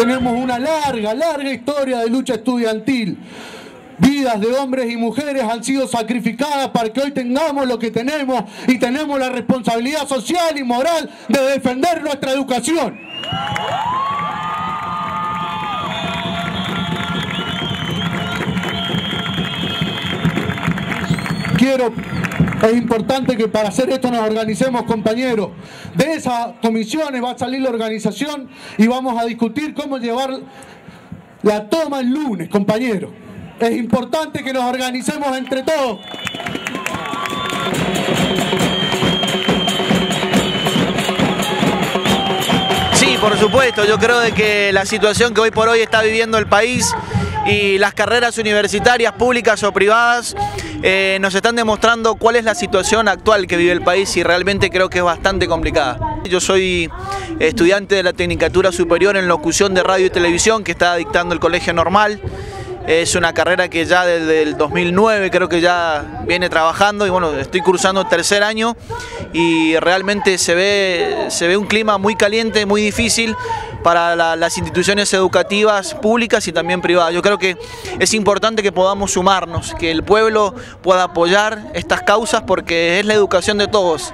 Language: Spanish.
tenemos una larga, larga historia de lucha estudiantil. Vidas de hombres y mujeres han sido sacrificadas para que hoy tengamos lo que tenemos y tenemos la responsabilidad social y moral de defender nuestra educación. Quiero, es importante que para hacer esto nos organicemos, compañeros. De esas comisiones va a salir la organización y vamos a discutir cómo llevar la toma el lunes, compañeros. Es importante que nos organicemos entre todos. Sí, por supuesto, yo creo de que la situación que hoy por hoy está viviendo el país y las carreras universitarias públicas o privadas eh, nos están demostrando cuál es la situación actual que vive el país y realmente creo que es bastante complicada. Yo soy estudiante de la Tecnicatura Superior en Locución de Radio y Televisión que está dictando el Colegio Normal. Es una carrera que ya desde el 2009 creo que ya viene trabajando y bueno, estoy cursando tercer año y realmente se ve, se ve un clima muy caliente, muy difícil para las instituciones educativas públicas y también privadas. Yo creo que es importante que podamos sumarnos, que el pueblo pueda apoyar estas causas porque es la educación de todos.